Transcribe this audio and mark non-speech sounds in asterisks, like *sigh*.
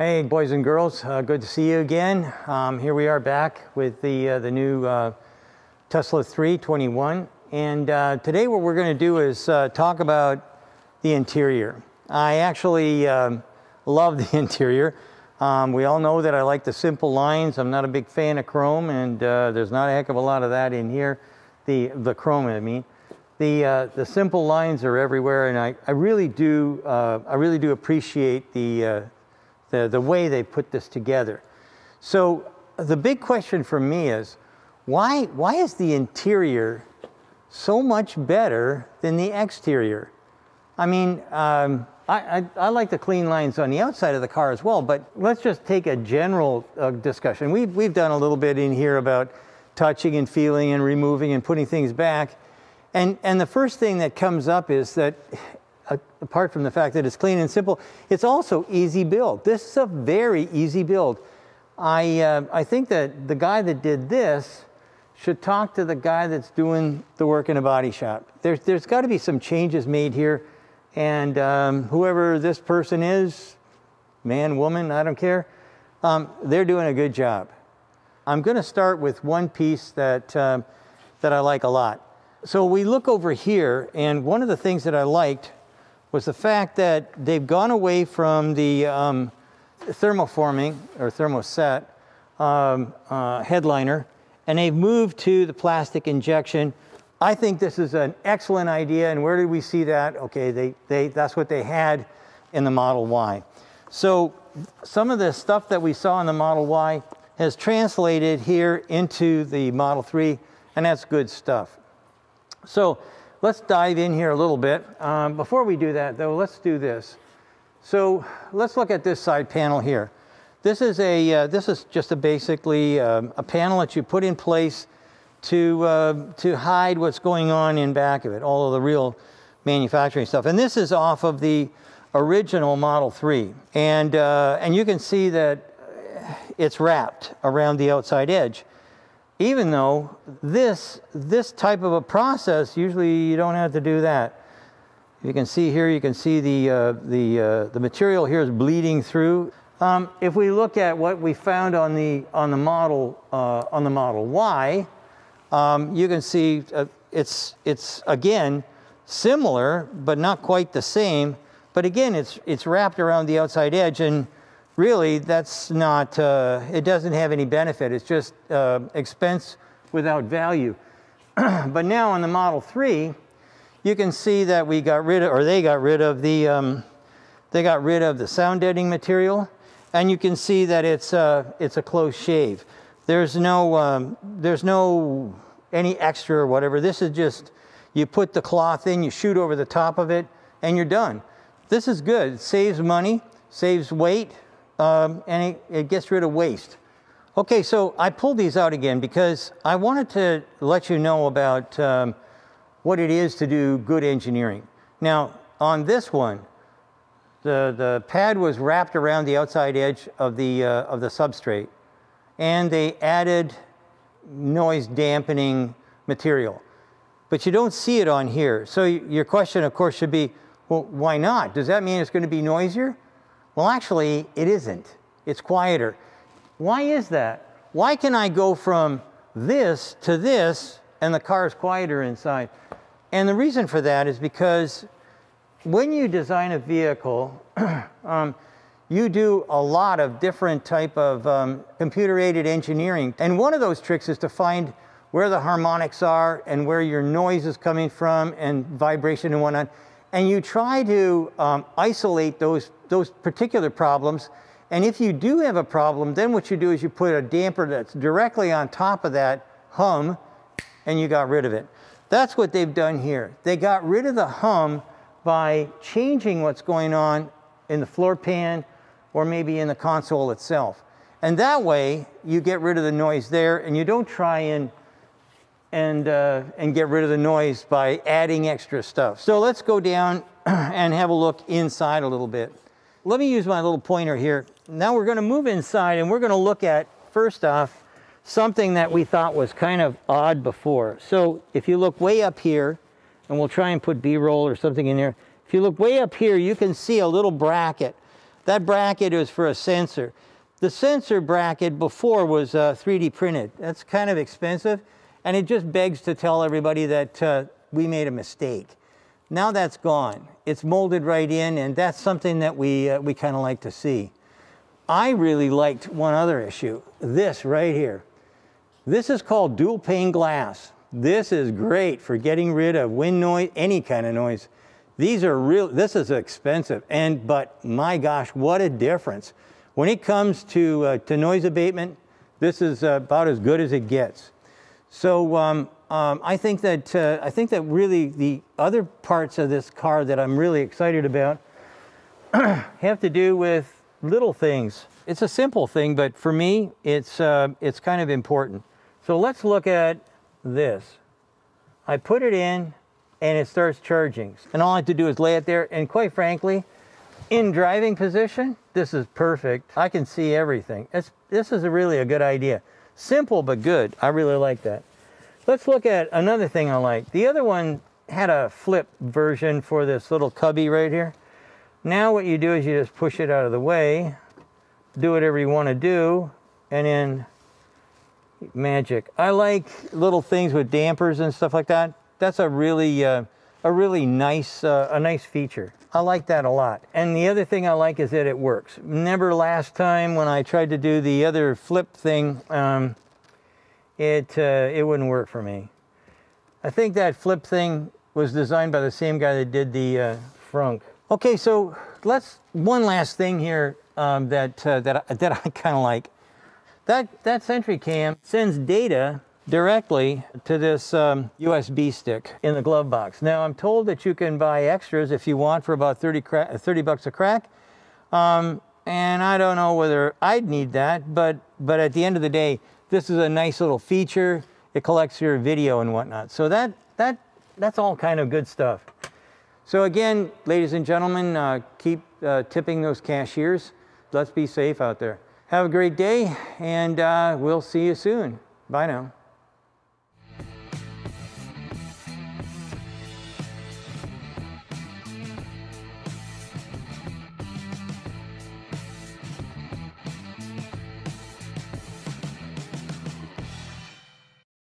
Hey, boys and girls, uh, good to see you again. Um, here we are back with the, uh, the new uh, Tesla 321. And uh, today what we're going to do is uh, talk about the interior. I actually um, love the *laughs* interior. Um, we all know that I like the simple lines. I'm not a big fan of chrome, and uh, there's not a heck of a lot of that in here. The, the chrome, I mean. The, the simple lines are everywhere, and I, I really do I really do appreciate the the, the way they put this together. So the big question for me is, why, why is the interior so much better than the exterior? I mean, um, I, I, I, like the clean lines on the outside of the car as well, but let's just take a general uh, discussion. We've, we've done a little bit in here about touching and feeling and removing and putting things back. And, and the first thing that comes up is that apart from the fact that it's clean and simple, it's also easy build. This is a very easy build. I, uh, I think that the guy that did this should talk to the guy that's doing the work in a body shop. There's, there's got to be some changes made here. And um, whoever this person is, man, woman, I don't care, um, they're doing a good job. I'm going to start with one piece that, um, that I like a lot. So we look over here, and one of the things that I liked was the fact that they've gone away from the um, thermoforming or thermoset um, uh, headliner and they've moved to the plastic injection. I think this is an excellent idea. And where did we see that? Okay, they, they, that's what they had in the Model Y. So some of the stuff that we saw in the Model Y has translated here into the Model 3, and that's good stuff. So let's dive in here a little bit. Um, before we do that, though, let's do this. So let's look at this side panel here. This is a uh, this is just a basically um, a panel that you put in place to uh, to hide what's going on in back of it, all of the real manufacturing stuff. And this is off of the original Model 3, and uh, and you can see that it's wrapped around the outside edge even though this, this type of a process, usually you don't have to do that. You can see here, you can see the, uh, the, uh, the material here is bleeding through. Um, if we look at what we found on the, on the, model, uh, on the Model Y, um, you can see uh, it's, it's, again, similar, but not quite the same. But again, it's, it's wrapped around the outside edge, and really that's not, uh, it doesn't have any benefit. It's just uh, expense without value. *clears throat* but now on the Model 3, you can see that we got rid of, or they got rid of the, um, they got rid of the sound deadening material. And you can see that it's, uh, it's a close shave. There's no, um, there's no any extra or whatever. This is just, you put the cloth in, you shoot over the top of it, and you're done. This is good. It saves money, saves weight, um, and it, it, gets rid of waste. Okay, so I pulled these out again because I wanted to let you know about um, what it is to do good engineering. Now, on this one, the, the pad was wrapped around the outside edge of the, uh, of the substrate, and they added noise dampening material. But you don't see it on here. So your question, of course, should be, well, why not? Does that mean it's going to be noisier? Well, actually, it isn't. It's quieter. Why is that? Why can I go from this to this and the car is quieter inside? And the reason for that is because when you design a vehicle, *clears throat* um, you do a lot of different type of um, computer-aided engineering. And one of those tricks is to find where the harmonics are and where your noise is coming from and vibration and whatnot and you try to um, isolate those, those particular problems. And if you do have a problem, then what you do is you put a damper that's directly on top of that hum, and you got rid of it. That's what they've done here. They got rid of the hum by changing what's going on in the floor pan or maybe in the console itself. And that way, you get rid of the noise there, and you don't try and and, uh, and get rid of the noise by adding extra stuff. So let's go down *clears throat* and have a look inside a little bit. Let me use my little pointer here. Now we're gonna move inside and we're gonna look at, first off, something that we thought was kind of odd before. So if you look way up here, and we'll try and put B-roll or something in there. If you look way up here, you can see a little bracket. That bracket is for a sensor. The sensor bracket before was uh, 3D printed. That's kind of expensive, and it just begs to tell everybody that uh, we made a mistake. Now that's gone. It's molded right in, and that's something that we, uh, we kind of like to see. I really liked one other issue, this right here. This is called dual pane glass. This is great for getting rid of wind noise, any kind of noise. These are real, this is expensive, and but my gosh, what a difference. When it comes to, uh, to noise abatement, this is uh, about as good as it gets. So um, um, I think that uh, I think that really the other parts of this car that I'm really excited about *clears throat* have to do with little things. It's a simple thing, but for me, it's uh, it's kind of important. So let's look at this. I put it in, and it starts charging, and all I have to do is lay it there. And quite frankly, in driving position, this is perfect. I can see everything. It's, this is a really a good idea. Simple but good. I really like that. Let's look at another thing I like. The other one had a flip version for this little cubby right here. Now what you do is you just push it out of the way, do whatever you want to do, and then magic. I like little things with dampers and stuff like that. That's a really, uh, a really nice, uh, a nice feature. I like that a lot. And the other thing I like is that it works. Remember last time when I tried to do the other flip thing, um, it, uh, it wouldn't work for me. I think that flip thing was designed by the same guy that did the uh, frunk. Okay, so let's, one last thing here um, that, uh, that, *laughs* that I kind of like. That, that Sentry Cam sends data directly to this um, USB stick in the glove box. Now I'm told that you can buy extras if you want for about 30, 30 bucks a crack. Um, and I don't know whether I'd need that, but, but at the end of the day, this is a nice little feature. It collects your video and whatnot. So that, that, that's all kind of good stuff. So again, ladies and gentlemen, uh, keep uh, tipping those cashiers. Let's be safe out there. Have a great day, and uh, we'll see you soon. Bye now.